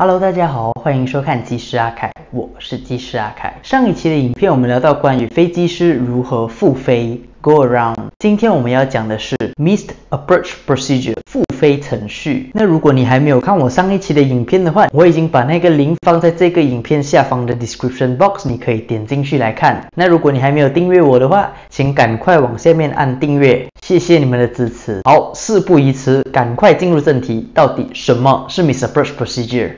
Hello，大家好，欢迎收看机师阿凯，我是机师阿凯。上一期的影片我们聊到关于飞机师如何复飞 （go around），今天我们要讲的是 missed approach procedure 复飞程序。那如果你还没有看我上一期的影片的话，我已经把那个 link 放在这个影片下方的 description box，你可以点进去来看。那如果你还没有订阅我的话，请赶快往下面按订阅，谢谢你们的支持。好，事不宜迟，赶快进入正题，到底什么是 Miss approach procedure？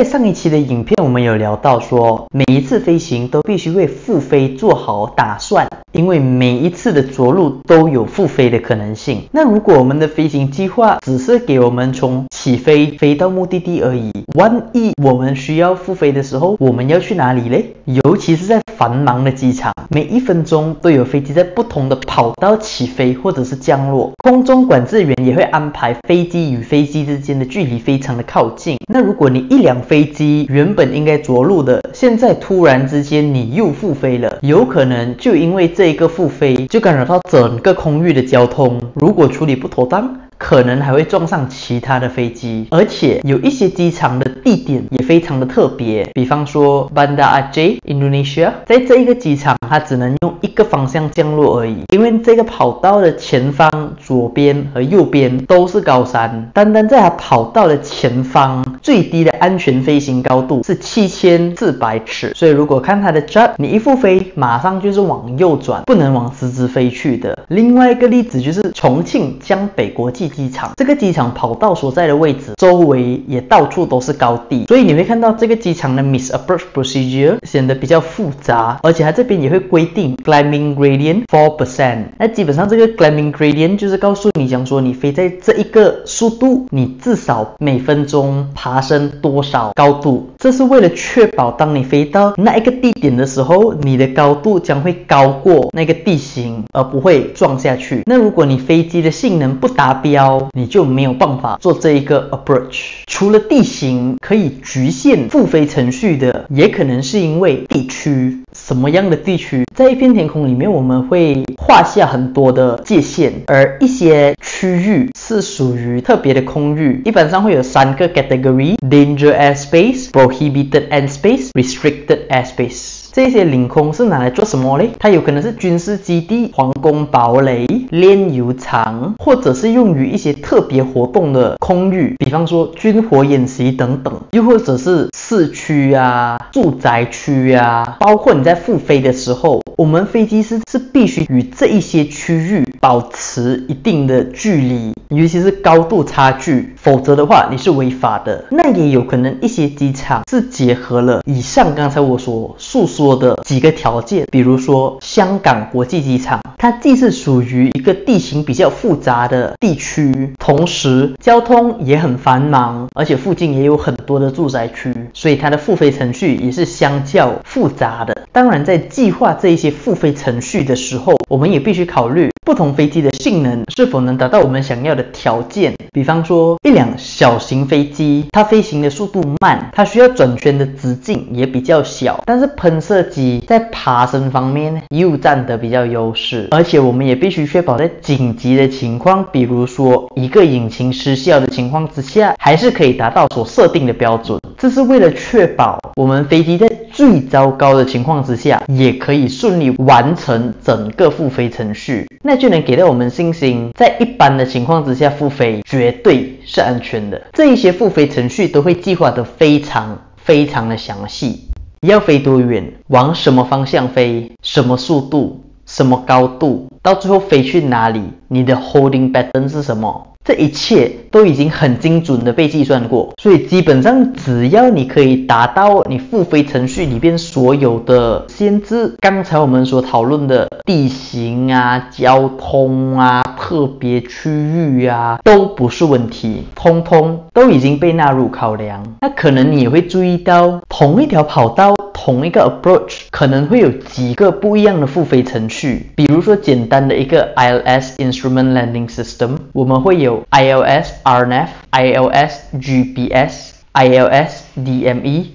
在上一期的影片，我们有聊到说，每一次飞行都必须为复飞做好打算，因为每一次的着陆都有复飞的可能性。那如果我们的飞行计划只是给我们从起飞飞到目的地而已，万一我们需要复飞的时候，我们要去哪里嘞？尤其是在繁忙的机场，每一分钟都有飞机在不同的跑道起飞或者是降落，空中管制员也会安排飞机与飞机之间的距离非常的靠近。那如果你一辆飞机原本应该着陆的，现在突然之间你又复飞了，有可能就因为这一个复飞，就干扰到整个空域的交通。如果处理不妥当，可能还会撞上其他的飞机，而且有一些机场的地点也非常的特别，比方说 Bandar Aceh Indonesia，在这一个机场，它只能用一个方向降落而已，因为这个跑道的前方、左边和右边都是高山，单单在它跑道的前方，最低的安全飞行高度是七千四百尺，所以如果看它的 j u t 你一复飞，马上就是往右转，不能往直直飞去的。另外一个例子就是重庆江北国际。机场这个机场跑道所在的位置，周围也到处都是高地，所以你会看到这个机场的 miss approach procedure 显得比较复杂，而且它这边也会规定 climbing gradient four percent。那基本上这个 climbing gradient 就是告诉你讲说，你飞在这一个速度，你至少每分钟爬升多少高度，这是为了确保当你飞到那一个地点的时候，你的高度将会高过那个地形，而不会撞下去。那如果你飞机的性能不达标，你就没有办法做这一个 approach。除了地形可以局限复飞程序的，也可能是因为地区。什么样的地区，在一片天空里面，我们会画下很多的界限，而一些区域是属于特别的空域，一般上会有三个 category Danger airspace、prohibited airspace、restricted airspace。这些领空是拿来做什么嘞？它有可能是军事基地、皇宫堡垒、炼油厂，或者是用于一些特别活动的空域，比方说军火演习等等，又或者是市区啊、住宅区啊，包括你在复飞的时候，我们飞机师是必须与这一些区域保持一定的距离，尤其是高度差距，否则的话你是违法的。那也有可能一些机场是结合了以上刚才我所述说。说的几个条件，比如说香港国际机场，它既是属于一个地形比较复杂的地区，同时交通也很繁忙，而且附近也有很多的住宅区，所以它的付费程序也是相较复杂的。当然，在计划这一些付费程序的时候，我们也必须考虑不同飞机的性能是否能达到我们想要的条件。比方说，一辆小型飞机，它飞行的速度慢，它需要转圈的直径也比较小，但是喷射机在爬升方面又占得比较优势，而且我们也必须确保在紧急的情况，比如说一个引擎失效的情况之下，还是可以达到所设定的标准。这是为了确保我们飞机在最糟糕的情况之下，也可以顺利完成整个复飞程序，那就能给到我们信心，在一般的情况之下复飞绝对是安全的。这一些复飞程序都会计划得非常非常的详细。要飞多远，往什么方向飞，什么速度，什么高度，到最后飞去哪里，你的 holding pattern 是什么？这一切都已经很精准的被计算过，所以基本上只要你可以达到你复飞程序里边所有的限制，刚才我们所讨论的地形啊、交通啊、特别区域啊，都不是问题，通通都已经被纳入考量。那可能你也会注意到，同一条跑道。同一个 approach 可能会有几个不一样的付费程序，比如说简单的一个 ILS Instrument Landing System，我们会有 ILS RNF、ILS GPS、ILS DME、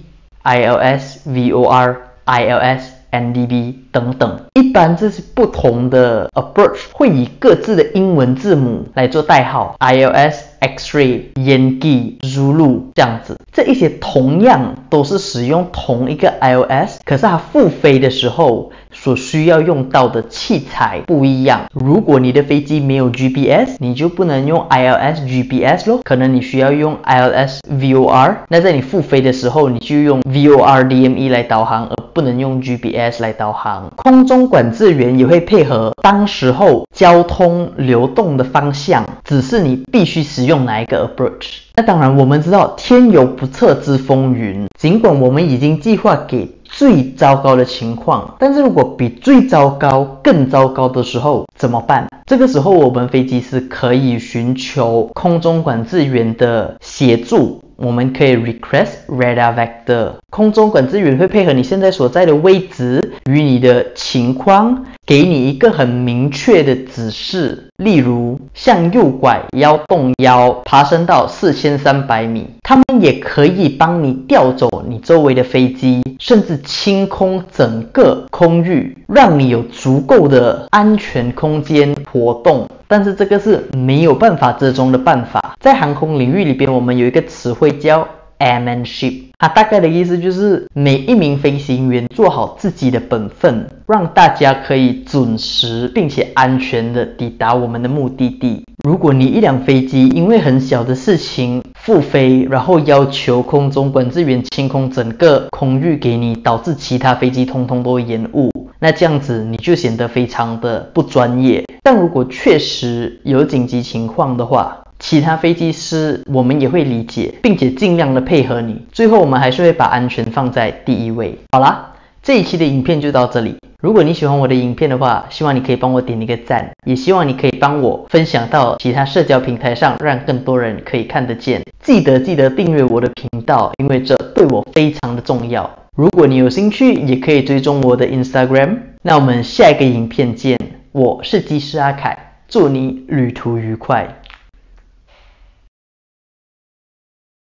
ILS VOR、ILS NDB 等等。一般这是不同的 approach 会以各自的英文字母来做代号，ILS、X-ray、Yankee、Zulu 这样子。这一些同样都是使用同一个 ILS，可是它复飞的时候所需要用到的器材不一样。如果你的飞机没有 GPS，你就不能用 ILS GPS 咯，可能你需要用 ILS VOR。那在你复飞的时候，你就用 VOR DME 来导航，而不能用 GPS 来导航。空中管制员也会配合当时候交通流动的方向，指示你必须使用哪一个 approach。那当然，我们知道天有不测之风云，尽管我们已经计划给最糟糕的情况，但是如果比最糟糕更糟糕的时候怎么办？这个时候，我们飞机师可以寻求空中管制员的协助。我们可以 request radar vector，空中管制员会配合你现在所在的位置与你的情况，给你一个很明确的指示。例如，向右拐，腰动腰，爬升到四千三百米。他们也可以帮你调走你周围的飞机，甚至清空整个空域，让你有足够的安全空间活动。但是这个是没有办法折中的办法。在航空领域里边，我们有一个词汇叫。Airmanship，它大概的意思就是每一名飞行员做好自己的本分，让大家可以准时并且安全的抵达我们的目的地。如果你一辆飞机因为很小的事情复飞，然后要求空中管制员清空整个空域给你，导致其他飞机通通都延误，那这样子你就显得非常的不专业。但如果确实有紧急情况的话，其他飞机师，我们也会理解，并且尽量的配合你。最后，我们还是会把安全放在第一位。好啦，这一期的影片就到这里。如果你喜欢我的影片的话，希望你可以帮我点一个赞，也希望你可以帮我分享到其他社交平台上，让更多人可以看得见。记得记得订阅我的频道，因为这对我非常的重要。如果你有兴趣，也可以追踪我的 Instagram。那我们下一个影片见。我是技师阿凯，祝你旅途愉快。